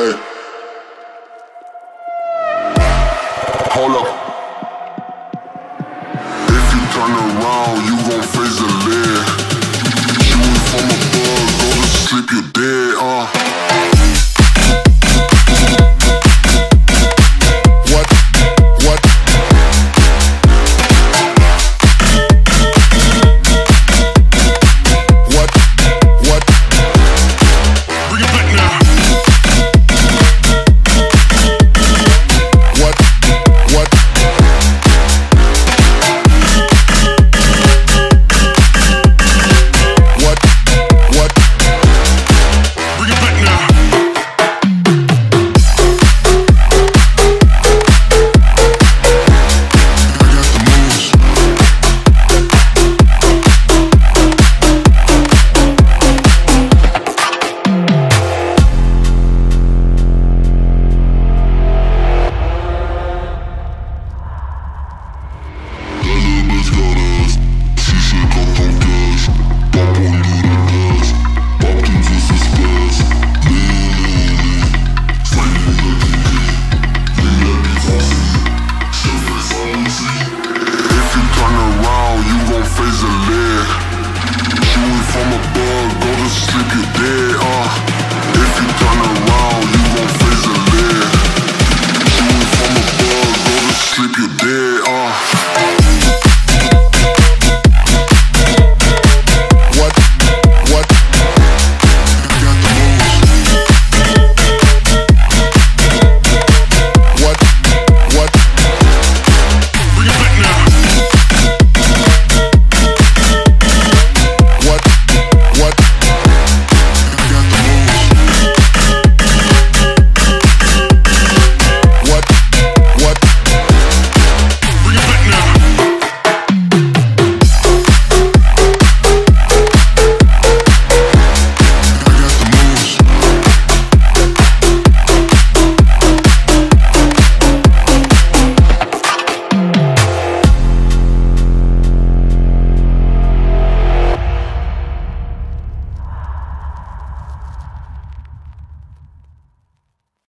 Hey. Hold up. If you turn around, you gon' sleep, you dead. Uh.